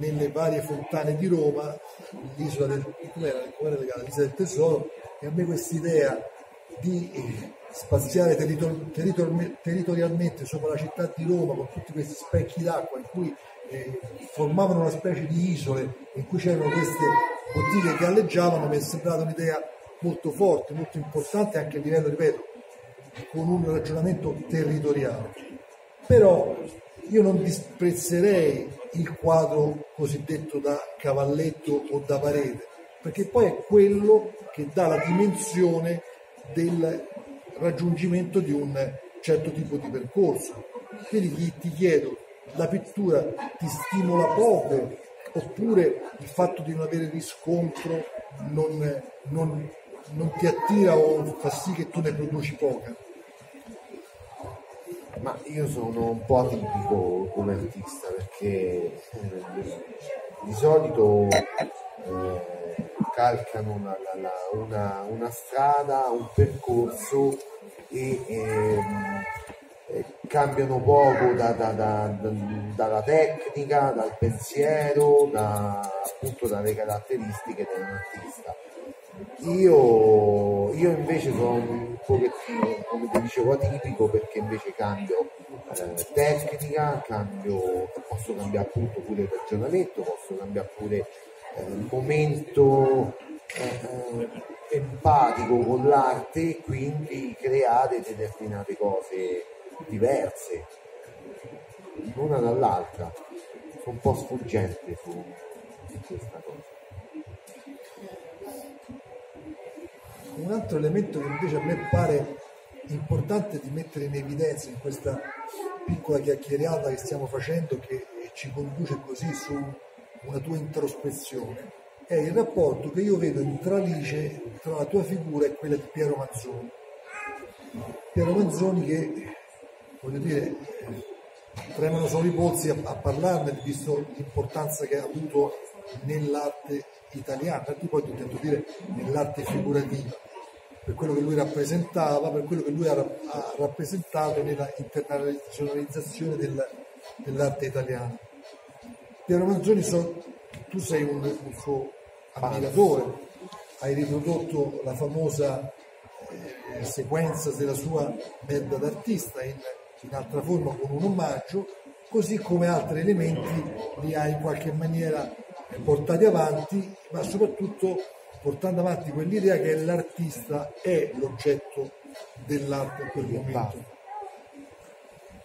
nelle varie fontane di Roma, l'isola del, com'era, com'era legata, del tesoro, e a me questa idea di eh, spaziare territor- territor- territorialmente sopra la città di Roma con tutti questi specchi d'acqua in cui eh, formavano una specie di isole in cui c'erano queste bottiglie che alleggiavano, mi è sembrata un'idea molto forte, molto importante anche a livello, ripeto, con un ragionamento territoriale. Però io non disprezzerei il quadro cosiddetto da cavalletto o da parete, perché poi è quello che dà la dimensione del raggiungimento di un certo tipo di percorso. Quindi ti chiedo, la pittura ti stimola poco oppure il fatto di non avere riscontro non, non, non ti attira o fa sì che tu ne produci poca? Ma io sono un po' atipico come artista perché eh, di solito eh, calcano una, una, una, strada, un percorso e ehm, eh, cambiano poco da, da, da, dalla tecnica, dal pensiero, appunto dalle caratteristiche dell'artista io, io, invece sono un pochettino, come ti dicevo, atipico perché invece cambio eh, tecnica, cambio, posso cambiare appunto pure il ragionamento, posso cambiare pure eh, il momento eh, empatico con l'arte e quindi creare determinate cose diverse, l'una dall'altra. Sono un po' sfuggente su questa cosa. Un altro elemento che invece a me pare importante di mettere in evidenza in questa piccola chiacchierata che stiamo facendo che ci conduce così su una tua introspezione è il rapporto che io vedo in tralice tra la tua figura e quella di Piero Manzoni. Piero Manzoni che, voglio dire, tremano solo i polsi a, a parlarne, visto l'importanza che ha avuto nell'arte italiana, e poi intendo dire nell'arte figurativa, per quello che lui rappresentava, per quello che lui ha, ha rappresentato nella internazionalizzazione del, dell'arte italiana. Piero Manzoni, so, tu sei un, un suo ammiratore, hai riprodotto la famosa eh, sequenza della sua merda d'artista in, in altra forma con un omaggio, così come altri elementi li hai in qualche maniera portati avanti, ma soprattutto portando avanti quell'idea che l'artista è l'oggetto dell'arte in quel momento.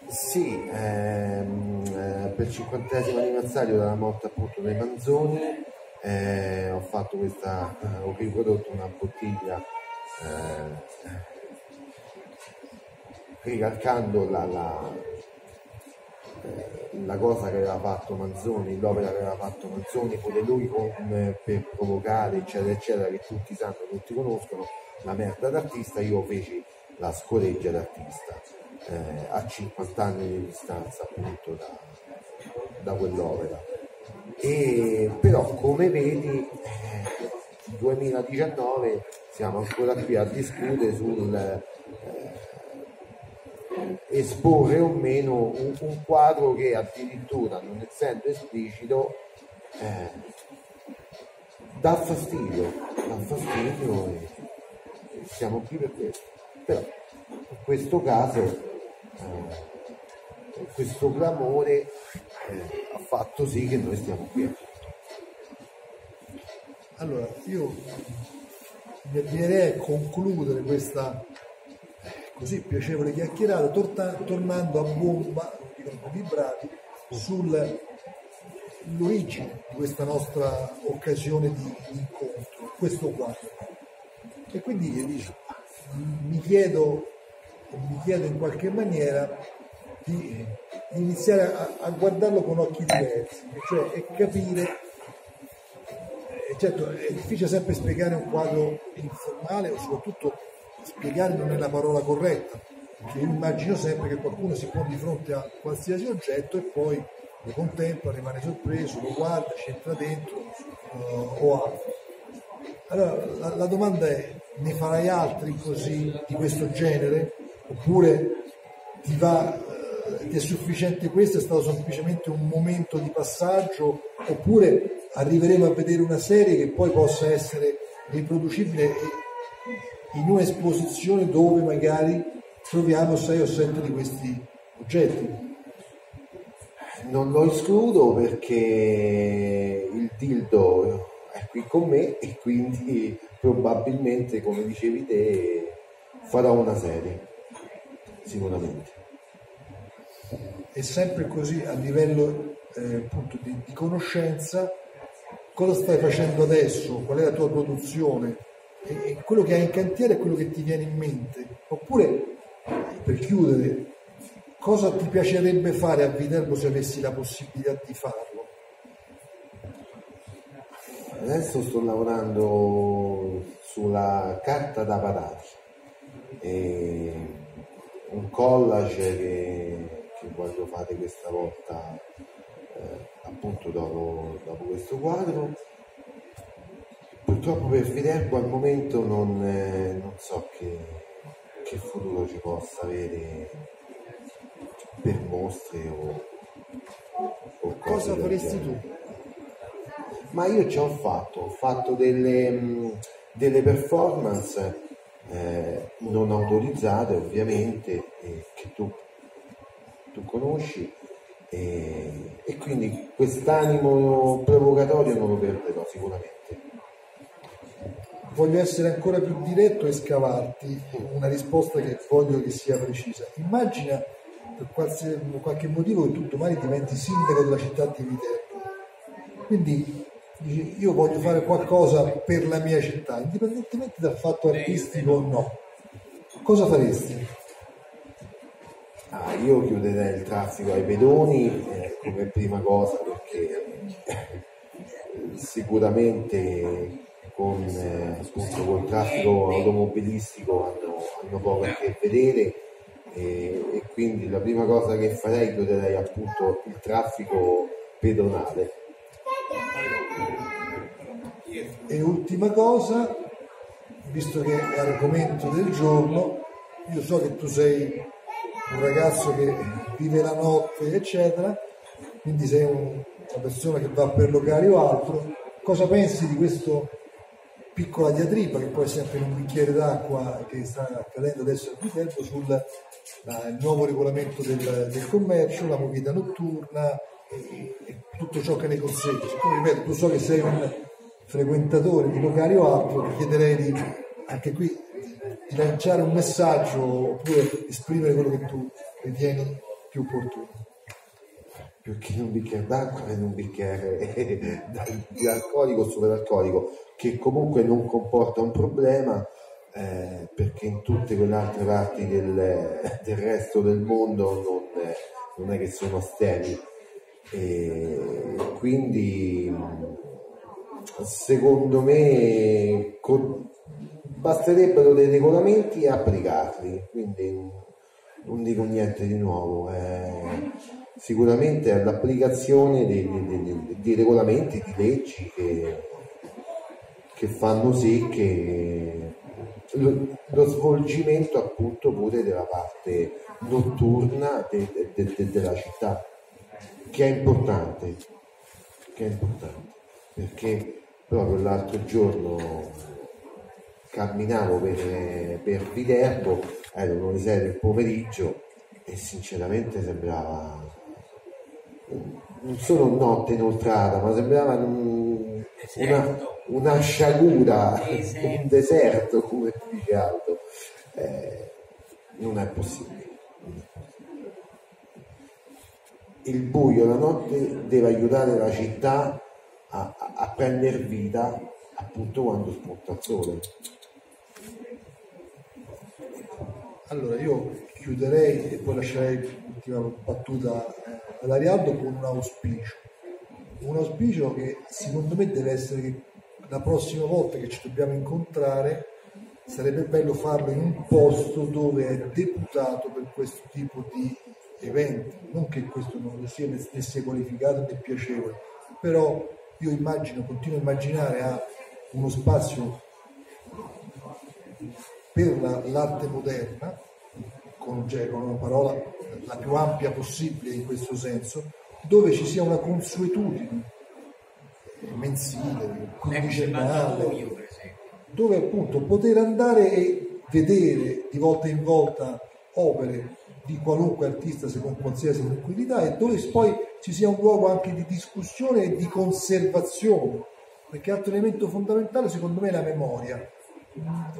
Sì, ehm, eh, per il cinquantesimo anniversario della morte appunto dei Manzoni eh, ho fatto questa, eh, ho riprodotto una bottiglia eh, ricalcando la, la la cosa che aveva fatto Manzoni, l'opera che aveva fatto Manzoni, pure lui con, per provocare, eccetera, eccetera, che tutti sanno, tutti conoscono, la merda d'artista, io feci la scoreggia d'artista eh, a 50 anni di distanza appunto da, da quell'opera. E, però come vedi, eh, 2019 siamo ancora qui a discutere sul eh, esporre o meno un, un, quadro che addirittura non essendo esplicito eh, dà fastidio, dà fastidio e, e, siamo qui per questo. Però in questo caso eh, questo clamore eh, ha fatto sì che noi stiamo qui. Allora, io a concludere questa così piacevole chiacchierata, torta, tornando a bomba, dicono i bravi, sull'origine di questa nostra occasione di, di incontro, questo quadro. E quindi mi chiedo, mi chiedo in qualche maniera di, iniziare a, a, guardarlo con occhi diversi, cioè e capire certo è difficile sempre spiegare un quadro informale o soprattutto spiegare non è la parola corretta, perché io immagino sempre che qualcuno si pone di fronte a qualsiasi oggetto e poi lo contempla, rimane sorpreso, lo guarda, ci entra dentro uh, o altro. Allora la, la, domanda è, ne farai altri così di questo genere? Oppure ti va uh, ti è sufficiente questo? È stato semplicemente un momento di passaggio? Oppure arriveremo a vedere una serie che poi possa essere riproducibile in un'esposizione dove magari troviamo sei o sette di questi oggetti? Non lo escludo perché il dildo è qui con me e quindi probabilmente, come dicevi te, farò una serie, sicuramente. E sempre così a livello eh, appunto di, di conoscenza, cosa stai facendo adesso? Qual è la tua produzione? E, quello che hai in cantiere è quello che ti viene in mente? Oppure, per chiudere, cosa ti piacerebbe fare a Viterbo se avessi la possibilità di farlo? Adesso sto lavorando sulla carta da patati, e un collage che, che voglio fare questa volta eh, appunto dopo, dopo, questo quadro. Purtroppo per Viterbo al momento non, eh, non so che, che, futuro ci possa avere per mostre o, o cosa faresti tu? ma io ci ho fatto, ho fatto delle, delle performance eh, non autorizzate ovviamente, eh, che tu, tu conosci e, e, quindi quest'animo provocatorio non lo perderò sicuramente. Voglio essere ancora più diretto e scavarti una risposta che voglio che sia precisa. Immagina per qualche, motivo che tu domani diventi sindaco della città di Viterbo. Quindi io voglio fare qualcosa per la mia città, indipendentemente dal fatto artistico o no, cosa faresti? Ah, io chiuderei il traffico ai pedoni eh, come prima cosa perché eh, sicuramente con eh, col traffico automobilistico hanno, hanno poco a che vedere e, e quindi la prima cosa che farei chiuderei appunto il traffico pedonale e ultima cosa, visto che è argomento del giorno, io so che tu sei un ragazzo che vive la notte, eccetera, quindi sei un, una persona che va per locali o altro. Cosa pensi di questo piccola diatriba che è sempre in un bicchiere d'acqua che sta accadendo adesso a Viterbo sul la, nuovo regolamento del, del commercio, la movida notturna, e, e tutto ciò che ne consegue. Siccome ripeto, tu so che sei un frequentatore di locali o altro, ti chiederei di anche qui di lanciare un messaggio oppure esprimere quello che tu ritieni più opportuno. Più che in un bicchiere d'acqua in un bicchiere di alcolico o superalcolico, che comunque non comporta un problema. Eh, perché in tutte quelle altre parti del, del resto del mondo non, non è che sono astemi e quindi secondo me con, basterebbero dei regolamenti e applicarli quindi non dico niente di nuovo eh, sicuramente all'applicazione di, di, di, regolamenti di leggi che, che fanno sì che lo, lo, svolgimento appunto pure della parte notturna de, de, de, della città che è importante, che è importante, perché proprio l'altro giorno camminavo per, per Viterbo, erano le 6 del pomeriggio e sinceramente sembrava non solo notte inoltrata, ma sembrava un, una, una, sciagura, un deserto, come dice Aldo. Eh, non è possibile il buio, la notte deve aiutare la città a, a, a prendere vita appunto quando spunta il sole. Allora io chiuderei e poi lascerei l'ultima battuta ad Arialdo con un auspicio. Un auspicio che secondo me deve essere che la prossima volta che ci dobbiamo incontrare sarebbe bello farlo in un posto dove è deputato per questo tipo di eventi, non che questo non sia né sia qualificato né piacevole, però io immagino, continuo a immaginare a uno spazio per la, l'arte moderna, con, cioè, con una parola la più ampia possibile in questo senso, dove ci sia una consuetudine mensile, quindicennale, dove appunto poter andare e vedere di volta in volta opere di qualunque artista se con qualsiasi tranquillità e dove poi ci sia un luogo anche di discussione e di conservazione, perché altro elemento fondamentale secondo me è la memoria.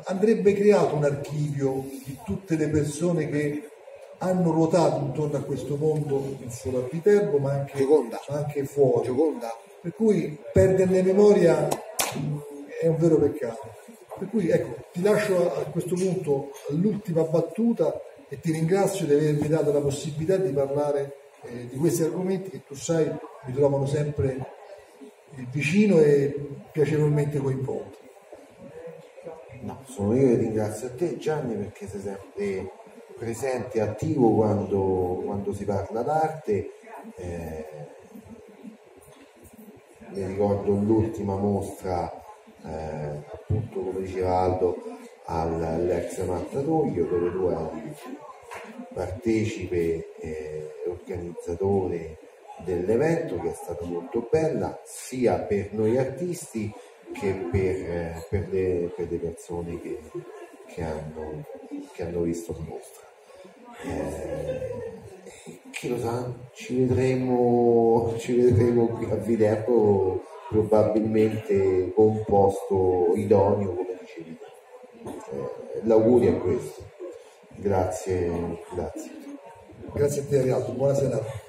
Andrebbe creato un archivio di tutte le persone che hanno ruotato intorno a questo mondo non solo a Viterbo ma anche, ma anche fuori. Gioconda. Per cui perderne memoria mh, è un vero peccato. Per cui ecco, ti lascio a questo punto all'ultima battuta e ti ringrazio di avermi dato la possibilità di parlare eh, di questi argomenti che tu sai mi trovano sempre eh, vicino e piacevolmente coinvolto. No, sono io che ringrazio a te Gianni perché sei sempre presente attivo quando, quando si parla d'arte. Eh, mi ricordo l'ultima mostra, eh, appunto come diceva Aldo, all'ex Mattatoio dove tu eri partecipe e organizzatore dell'evento che è stata molto bella sia per noi artisti che per, eh, per, le, per le, persone che, che, hanno, che, hanno, visto la mostra. Eh, chi lo sa, ci vedremo, ci vedremo qui a Viterbo probabilmente con un posto idoneo come dicevi eh, l'augurio è questo. Grazie grazie. Grazie a te Arialdo buona serata